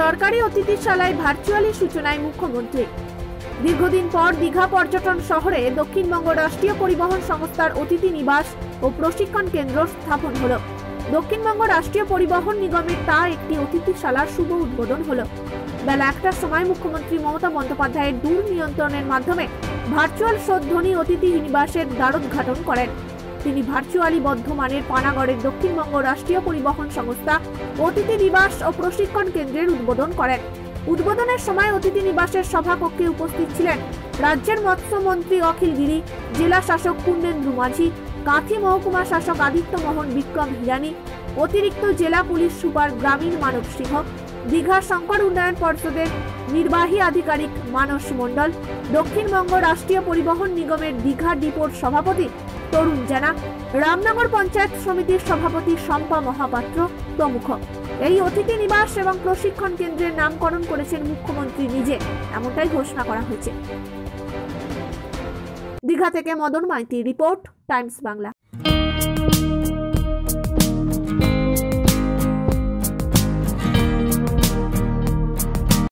সরকারি অতিথিশালায় ভার্চুয়ালি সূচনায় মুখ্যমন্ত্রী। দীর্ঘদিন পর দীঘা পর্যটন শহরে দক্ষিণবঙ্গ রাষ্ট্রীয় পরিবহন সংস্থার অতিথি নিবাস ও প্রশিক্ষণ কেন্দ্র স্থাপন হল। দক্ষিণবঙ্গ রাষ্ট্রীয় পরিবহন নিগমের তা একটি অতিথিশালার শুভ উদ্বোধন হল। বেলা একটার সময় মুখ্যমন্ত্রী মমতা বন্দ্যোপাধ্যায়ের দূর নিয়ন্ত্রণের মাধ্যমে ভার্চুয়াল সদ্ধনী অতিথি নিবাসের দ্বারোদ্ঘাটন করেন। তিনি ভার্চুয়ালি বর্ধমানের পানাগড়ের দক্ষিণবঙ্গ রাষ্ট্রীয় পরিবহন সংস্থা, অতিথি নিবাস ও প্রশিক্ষণ কেন্দ্রের উদ্বোধন করেন। উদ্বোধনের সময় অতিথি নিবাসের সভাকক্ষে উপস্থিত ছিলেন রাজ্যের মৎস্যমন্ত্রী অখিল গিরি, জেলা শাসক পূর্ণেন্দ্র মাঝি, কাঁথি মহকুমা শাসক আদিত্য মোহন, বিক্রম হিরানি, অতিরিক্ত জেলা পুলিশ সুপার গ্রামীণ মানব সিংহ, দীঘা শঙ্কর উন্নয়ন পর্ষদের নির্বাহী আধিকারিক মানস মণ্ডল, দক্ষিণবঙ্গ রাষ্ট্রীয় পরিবহন নিগমের দীঘা ডিপোর সভাপতি তরুণ জানা, রামনগর পঞ্চায়েত সমিতির সভাপতি শম্পা মহাপাত্র প্রমুখ। এই অতিথি নিবাস এবং প্রশিক্ষণ কেন্দ্রের নামকরণ করেছেন মুখ্যমন্ত্রী নিজে, এমনটাই ঘোষণা করা হয়েছে। দীঘা থেকে মদন মাইতি রিপোর্ট, টাইমস বাংলা।